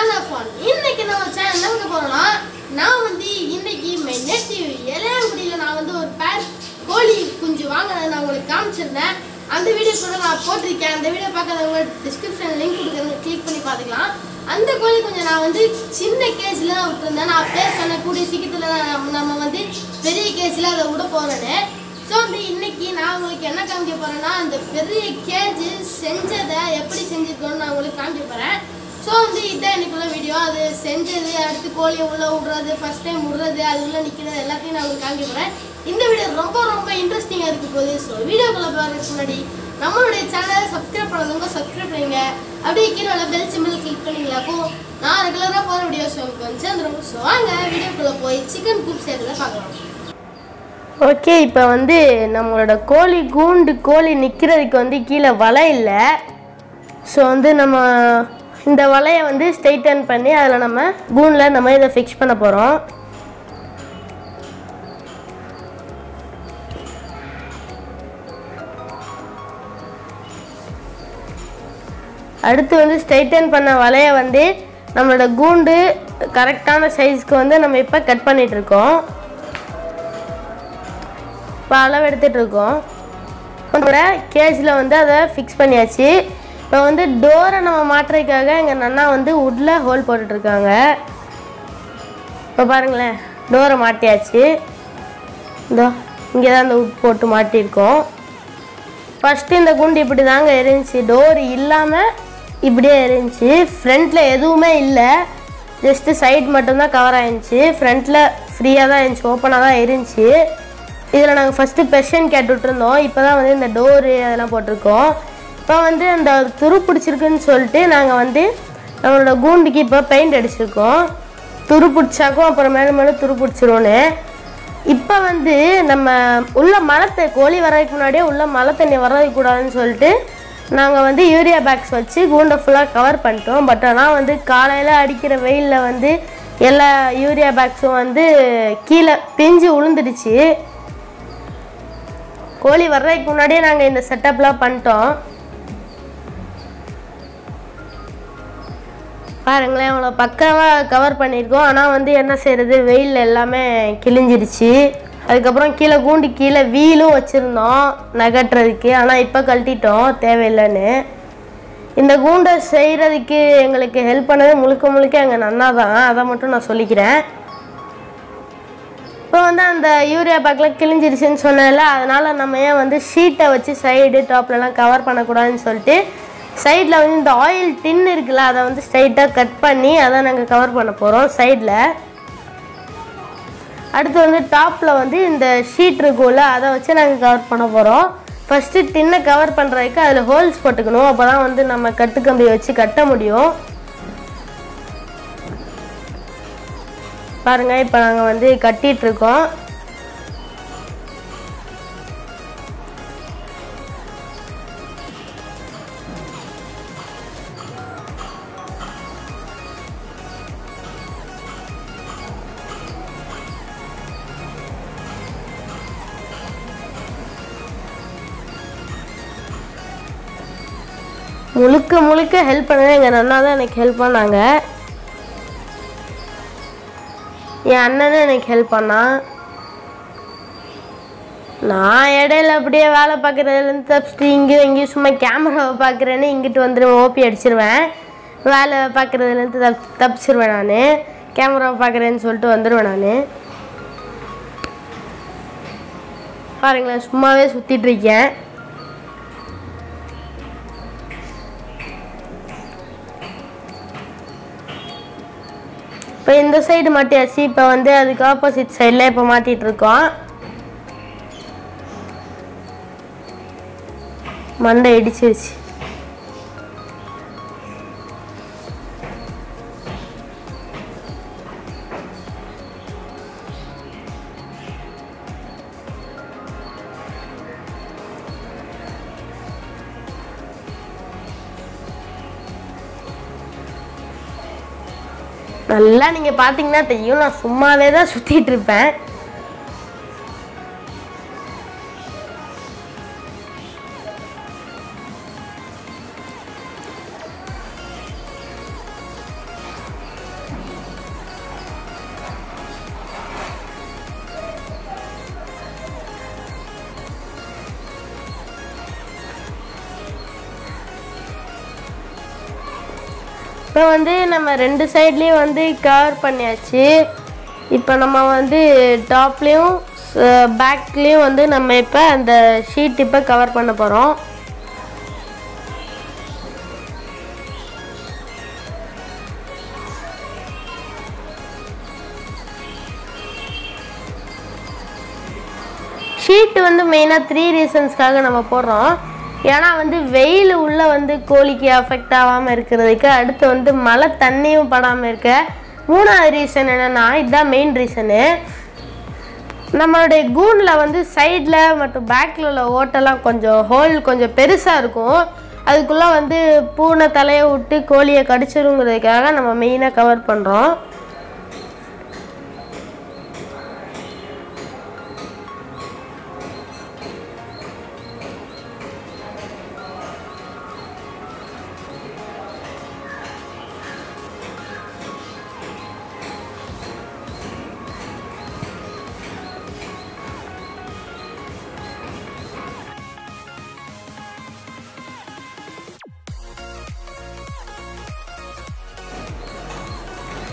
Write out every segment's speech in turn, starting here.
Channel இன்னைக்கு நம்ம channel என்ன போறோம்னா நான் வந்து இன்னைக்கு நெட்டிவ் நேட்டிவ் முடியல நான் வந்து ஒரு பேர் கோழி குஞ்சு வாங்கினதை நான் உங்களுக்கு காமிச்சிருந்தேன். அந்த வீடியோ கூட நான் போட்டிருக்கேன். அந்த வீடியோ பார்க்கறவங்க டிஸ்கிரிப்ஷன் லிங்க் கொடுக்குறது கிளிக் பண்ணி பார்த்துக்கலாம். அந்த கோழி கொஞ்சம் நான் வந்து சின்ன கேஜில் தான் விட்டுருந்தேன். நான் பேர் சொன்ன கூடிய சீக்கிரத்தில் நம்ம- நம்ம வந்து பெரிய கேஜில் அதை விட போகிறேன்னு ஸோ வந்து இன்னைக்கு நான் உங்களுக்கு என்ன காமிக்க போறேன்னா அந்த பெரிய கேஜ் செஞ்சதை எப்படி செஞ்சிருக்கோன்னு நான் உங்களுக்கு காமிக்க போறேன். ஸோ வந்து இதான் எனக்குள்ள வீடியோ அது செஞ்சது அடுத்து கோழியை உள்ளே விடுறது ஃபஸ்ட் டைம் விடுறது அதுக்குள்ளே நிற்கிறது எல்லாத்தையும் நான் உங்களுக்கு காமிக்க போகிறேன் இந்த வீடியோ ரொம்ப ரொம்ப இன்ட்ரெஸ்டிங்காக இருக்க போகுது. ஸோ வீடியோக்குள்ள போகிறதுக்கு முன்னாடி நம்மளுடைய சேனலை சப்ஸ்கிரைப் பண்ணவங்க சப்ஸ்கிரைப் பண்ணுங்க. அப்படியே கீழே உள்ள பெல் சிம்பிள் கிளிக் பண்ணிங்களாக்கும் நான் ரெகுலராக போகிற வீடியோஸ் உங்களுக்கு வந்து சேர்ந்துடும் ஸோ வாங்க வீடியோக்குள்ளே போய் சிக்கன் குப் செய்கிறத பார்க்கலாம். ஓகே இப்போ வந்து நம்மளோட கோழி கூண்டு கோழி நிற்கிறதுக்கு வந்து கீழே வலை இல்லை. ஸோ வந்து நம்ம இந்த வலையை வந்து ஸ்ட்ரெயிட்டன் பண்ணி அதில் நம்ம கூண்டில் நம்ம இதை ஃபிக்ஸ் பண்ண போகிறோம் அடுத்து வந்து ஸ்ட்ரைட்டன் பண்ண வலையை வந்து நம்மளோட கூண்டு கரெக்டான சைஸ்க்கு வந்து நம்ம இப்போ கட் பண்ணிட்டு இருக்கோம். இப்போ அளவு எடுத்துட்டு இருக்கோம். நம்மளோட கேஜில் வந்து அதை ஃபிக்ஸ் பண்ணியாச்சு. இப்போ வந்து டோரை நம்ம மாட்டுறதுக்காக எங்கள் நன்னா வந்து உட்ல ஹோல் போட்டுட்ருக்காங்க. இப்போ பாருங்களேன் டோரை மாட்டியாச்சு. இதோ இங்கே தான் அந்த உட் போட்டு மாட்டியிருக்கோம். ஃபஸ்ட்டு இந்த குண்டு இப்படி தாங்க இருந்துச்சு டோர் இல்லாமல் இப்படியே இருந்துச்சு ஃப்ரண்ட்டில் எதுவுமே இல்லை. ஜஸ்ட்டு சைட் மட்டும்தான் கவர் ஆயிருந்துச்சு. ஃப்ரண்ட்டில் ஃப்ரீயாக தான் இருந்துச்சு ஓப்பனாக தான் இருந்துச்சு இதில் நாங்கள் ஃபஸ்ட்டு பெஷன் கேட்டு இப்போ தான் வந்து இந்த டோரு அதெல்லாம் போட்டிருக்கோம். இப்போ வந்து அந்த துரு பிடிச்சிருக்குன்னு சொல்லிட்டு நாங்கள் வந்து நம்மளோட கூண்டுக்கு இப்போ பெயிண்ட் அடிச்சிருக்கோம். துரு பிடிச்சாக்கும் அப்புறம் மேலே மேலே துரு பிடிச்சிரும்னு. இப்போ வந்து நம்ம உள்ள மலத்தை கோழி வர்றதுக்கு முன்னாடியே உள்ள மழை தண்ணி வர்றதுக்கு சொல்லிட்டு நாங்கள் வந்து யூரியா பேக்ஸ் வச்சு கூண்டை ஃபுல்லாக கவர் பண்ணிட்டோம். பட் ஆனால் வந்து காலையில் அடிக்கிற வெயிலில் வந்து எல்லா யூரியா பேக்ஸும் வந்து கீழே பிஞ்சு விழுந்துடுச்சு கோழி வர்றதுக்கு முன்னாடியே நாங்கள் இந்த செட்டப்லாம் பண்ணிட்டோம். பாருங்களேன் அவ்வளோ பக்காவாக கவர் பண்ணியிருக்கோம். ஆனால் வந்து என்ன செய்கிறது வெயில் எல்லாமே கிழிஞ்சிருச்சு. அதுக்கப்புறம் கீழே கூண்டு கீழே வீலும் வச்சுருந்தோம் நகட்டுறதுக்கு ஆனால் இப்போ கழட்டிட்டோம் தேவையில்லைன்னு. இந்த கூண்டை செய்கிறதுக்கு எங்களுக்கு ஹெல்ப் பண்ணது முழுக்க முழுக்க எங்கள் நன்னா தான். அதை மட்டும் நான் சொல்லிக்கிறேன். இப்போ வந்து அந்த யூரியா பேக்கில் கிழிஞ்சிருச்சுன்னு சொன்னதில்ல அதனால் நம்ம ஏன் வந்து ஷீட்டை வச்சு சைடு டாப்லலாம் கவர் பண்ணக்கூடாதுன்னு சொல்லிட்டு சைடில் வந்து இந்த ஆயில் டின் இருக்குல்ல அதை வந்து ஸ்ட்ரைட்டாக கட் பண்ணி அதை நாங்கள் கவர் பண்ண போகிறோம் சைடில். அடுத்து வந்து டாப்பில் வந்து இந்த ஷீட் இருக்கும்ல அதை வச்சு நாங்கள் கவர் பண்ண போகிறோம் ஃபஸ்ட்டு டின்னை கவர் பண்ணுறதுக்கு அதில் ஹோல்ஸ் போட்டுக்கணும் அப்போ தான் வந்து நம்ம கட்டுக்கம்பியை வச்சு கட்ட முடியும். பாருங்கள் இப்போ நாங்கள் வந்து கட்டிட்டு முழுக்க முழுக்க ஹெல்ப் பண்ணது எங்கள் அண்ணா தான் எனக்கு ஹெல்ப் பண்ணாங்க. என் அண்ணனும் எனக்கு ஹெல்ப் பண்ணான் நான் இடையில அப்படியே வேலை பார்க்குறதுலேருந்து தப்பிச்சுட்டு இங்கேயும் எங்கேயும் சும்மா கேமராவை பார்க்குறேன்னு இங்கிட்டு வந்துடுவேன் ஓபி அடிச்சிருவேன். வேலை பார்க்குறதுலேருந்து தப் தப்பிச்சிருவேன் நான். கேமராவை பார்க்குறேன்னு சொல்லிட்டு வந்துடுவேன் நான். பாருங்களேன் சும்மாவே சுற்றிட்டு இப்போ இந்த சைடு மாட்டியாச்சு. இப்போ வந்து அதுக்கு ஆப்போசிட் சைடில் இப்போ மாட்டிட்டு இருக்கோம் மண்டை இடிச்சிருச்சு. நல்லா நீங்கள் பார்த்தீங்கன்னா தெரியும். நான் சும்மாவே தான் சுற்றிட்டு இருப்பேன். இப்போ வந்து நம்ம ரெண்டு சைட்லேயும் வந்து கவர் பண்ணியாச்சு. இப்போ நம்ம வந்து டாப்லேயும் பேக்லேயும் வந்து நம்ம இப்போ அந்த ஷீட் இப்போ கவர் பண்ண போகிறோம் ஷீட் வந்து மெயினாக த்ரீ ரீசன்ஸ்க்காக நம்ம போடுறோம். ஏன்னா வந்து வெயில் உள்ளே வந்து கோழிக்கு அஃபெக்ட் ஆகாமல் இருக்கிறதுக்கு அடுத்து வந்து மழை தண்ணியும் படாமல் இருக்க. மூணாவது ரீசன் என்னென்னா இதுதான் மெயின் ரீசனு நம்மளுடைய கூனில் வந்து சைடில் மற்றும் பேக்கில் உள்ள ஓட்டெல்லாம் கொஞ்சம் ஹோல் கொஞ்சம் பெருசாக இருக்கும். அதுக்குள்ளே வந்து பூனை தலையை விட்டு கோழியை கடிச்சிருங்கிறதுக்காக நம்ம மெயினாக கவர் பண்ணுறோம்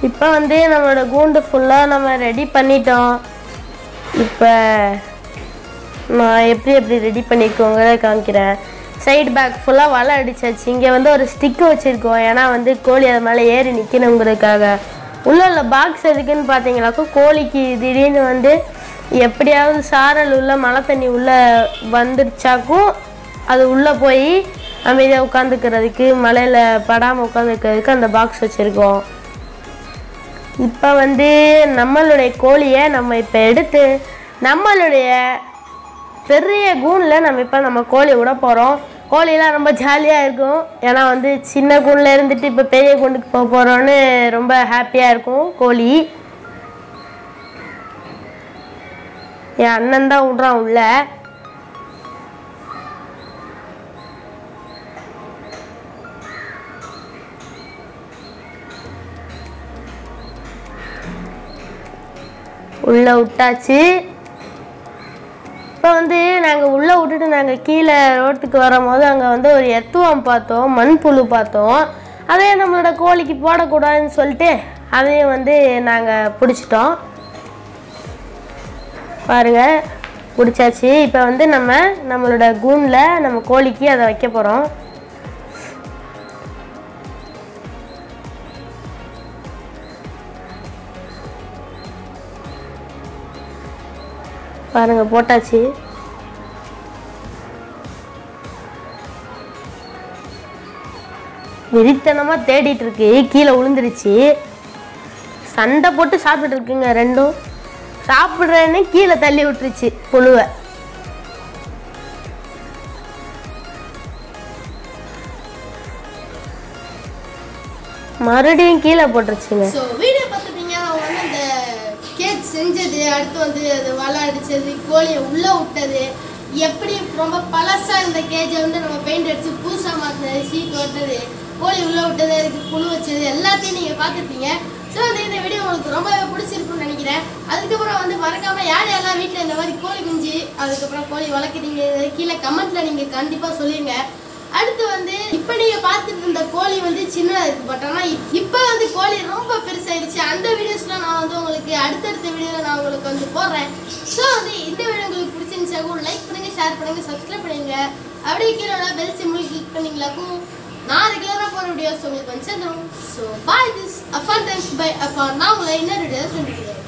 இப்போ வந்து நம்மளோட கூண்டு ஃபுல்லாக நம்ம ரெடி பண்ணிட்டோம். இப்போ நான் எப்படி எப்படி ரெடி பண்ணிக்கோங்கிறத காமிக்கிறேன். சைடு பேக் ஃபுல்லாக வலை அடிச்சாச்சு. இங்கே வந்து ஒரு ஸ்டிக்கு வச்சுருக்கோம். ஏன்னா வந்து கோழி அது மேலே ஏறி நிற்கணுங்கிறதுக்காக உள்ள உள்ள பாக்ஸ் எதுக்குன்னு பார்த்தீங்கன்னாக்கா கோழிக்கு திடீர்னு வந்து எப்படியாவது சாரல் உள்ள மழை தண்ணி உள்ளே வந்துருச்சாக்கும் அது உள்ளே போய் அமைதியாக உட்காந்துக்கிறதுக்கு மலையில் படாமல் உட்காந்துக்கிறதுக்கு அந்த பாக்ஸ் வச்சுருக்கோம். இப்போ வந்து நம்மளுடைய கோழியை நம்ம இப்போ எடுத்து நம்மளுடைய பெரிய கூனில் நம்ம இப்போ நம்ம கோழி விட போகிறோம் கோழிலாம் ரொம்ப ஜாலியாக இருக்கும். ஏன்னா வந்து சின்ன கூண்டில் இருந்துட்டு இப்போ பெரிய கூண்டுக்கு போக போகிறோன்னு ரொம்ப ஹாப்பியாக இருக்கும் கோழி. என் அண்ணன் தான் விட்றான் உள்ளே. உள்ளே விட்டாச்சு. இப்போ வந்து நாங்கள் உள்ளே விட்டுட்டு நாங்கள் கீழே ரோட்டுக்கு வரும்போது அங்கே வந்து ஒரு எத்துவம் பார்த்தோம் மண்புழு பார்த்தோம். அதே நம்மளோட கோழிக்கு போடக்கூடாதுன்னு சொல்லிட்டு அதையும் வந்து நாங்கள் பிடிச்சிட்டோம். பாருங்க பிடிச்சாச்சு. இப்போ வந்து நம்ம நம்மளோட கூனில் நம்ம கோழிக்கு அதை வைக்க போகிறோம் பாருங்க போட்டாச்சு. வெறித்தனமாக தேடிட்டு இருக்கு. கீழே விழுந்துருச்சு. சண்டை போட்டு சாப்பிட்டுட்டு இருக்குங்க ரெண்டும். சாப்பிட்றேன்னு கீழே தள்ளி விட்டுருச்சு புழுவை. மறுபடியும் கீழே போட்டுருச்சுங்க ஸோ வீடியோ பார்த்துட்டீங்க அவங்க வந்து அந்த கேக் செஞ்சது? அடுத்து வந்து அது வலை அடிச்சது கோழியை உள்ளே விட்டது. எப்படி ரொம்ப பழசாக இருந்த கேஜை வந்து நம்ம பெயிண்ட் அடித்து புதுசாக மாற்றினது சீட் ஓட்டது கோழி உள்ளே விட்டது அதுக்கு புழு வச்சது எல்லாத்தையும் நீங்கள் பார்த்துருப்பீங்க. ஸோ வந்து இந்த வீடியோ உங்களுக்கு ரொம்பவே பிடிச்சிருக்கும்னு நினைக்கிறேன். அதுக்கப்புறம் வந்து மறக்காமல் யார் யாரெல்லாம் வீட்டில் இந்த மாதிரி கோழி குஞ்சு அதுக்கப்புறம் கோழி வளர்க்குறீங்க கீழே கமெண்ட்டில் நீங்கள் கண்டிப்பாக சொல்லிடுங்க அடுத்து வந்து இப்போ நீங்க பார்த்துட்டு இருந்த கோழி வந்து சின்னதா இருக்கு பட் ஆனால் இப்போ வந்து கோழி ரொம்ப பெருசாயிருச்சு அந்த வீடியோஸ்லாம் நான் வந்து உங்களுக்கு அடுத்தடுத்த வீடியோவில் நான் உங்களுக்கு வந்து போடுறேன். ஸோ வந்து இந்த வீடியோ உங்களுக்கு பிடிச்சிருந்துச்சாக்கும் லைக் பண்ணுங்க ஷேர் பண்ணுங்க சப்ஸ்கிரைப் பண்ணுங்க. அப்படியே கீழே பெல் சிம்பிள் கிளிக் பண்ணீங்களாக்கும் நான் ரெகுலராக போகிற வீடியோஸ் உங்களுக்கு வந்து சேர்ந்துடும் so bye this Afan times by Afan நான் உங்களை இன்னொரு வீடியோஸ் சந்திக்கிறேன்.